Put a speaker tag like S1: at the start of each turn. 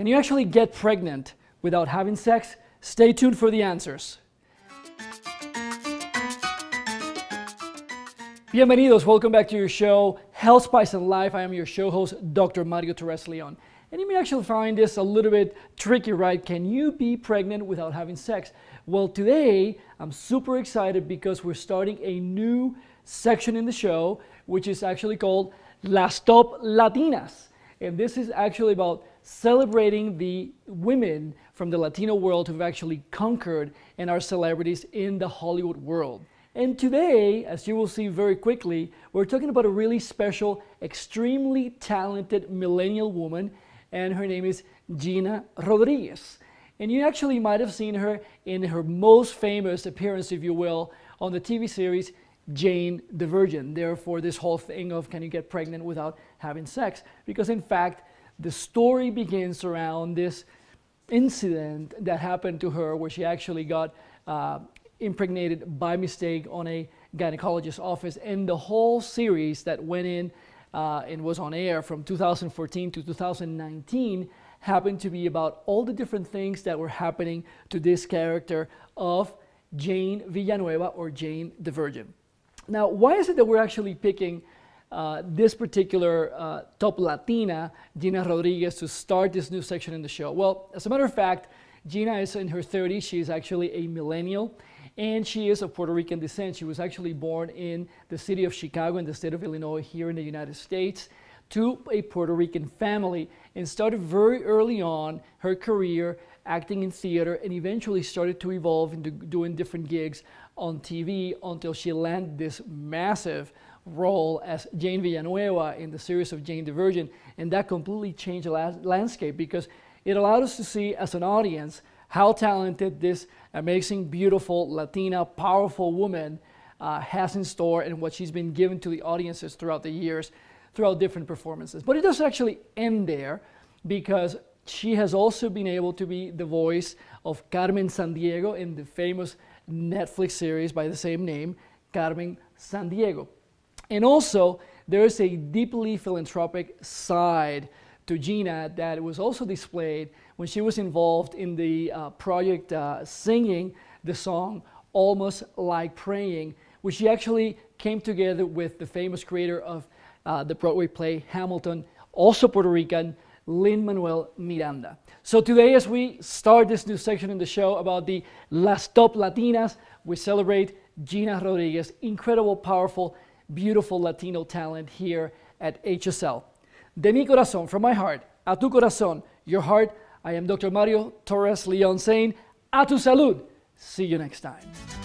S1: Can you actually get pregnant without having sex? Stay tuned for the answers. Bienvenidos, welcome back to your show, Health Spice and Life. I am your show host, Dr. Mario Torres Leon. And you may actually find this a little bit tricky, right? Can you be pregnant without having sex? Well, today I'm super excited because we're starting a new section in the show, which is actually called Las Top Latinas. And this is actually about celebrating the women from the Latino world who've actually conquered and are celebrities in the Hollywood world. And today, as you will see very quickly, we're talking about a really special, extremely talented millennial woman, and her name is Gina Rodriguez. And you actually might have seen her in her most famous appearance, if you will, on the TV series Jane the Virgin. Therefore, this whole thing of can you get pregnant without having sex? Because in fact, the story begins around this incident that happened to her where she actually got uh, impregnated by mistake on a gynecologist's office. And the whole series that went in uh, and was on air from 2014 to 2019 happened to be about all the different things that were happening to this character of Jane Villanueva or Jane the Virgin. Now, why is it that we're actually picking uh, this particular uh, top Latina, Gina Rodriguez, to start this new section in the show? Well, as a matter of fact, Gina is in her 30s. She is actually a millennial and she is of Puerto Rican descent. She was actually born in the city of Chicago in the state of Illinois here in the United States to a Puerto Rican family and started very early on her career acting in theater and eventually started to evolve into doing different gigs on TV until she landed this massive role as Jane Villanueva in the series of Jane the Virgin. And that completely changed the landscape because it allowed us to see as an audience how talented this amazing, beautiful, Latina, powerful woman uh, has in store and what she's been given to the audiences throughout the years, throughout different performances. But it doesn't actually end there because she has also been able to be the voice of Carmen Sandiego in the famous Netflix series by the same name, Carmen Sandiego. And also, there is a deeply philanthropic side to Gina that was also displayed when she was involved in the uh, project uh, singing the song Almost Like Praying, which she actually came together with the famous creator of uh, the Broadway play Hamilton, also Puerto Rican, Lin-Manuel Miranda. So today as we start this new section in the show about the Las Top Latinas, we celebrate Gina Rodriguez, incredible, powerful, beautiful Latino talent here at HSL. De mi corazón, from my heart, a tu corazón, your heart, I am Dr. Mario Torres Leon saying, a tu salud. See you next time.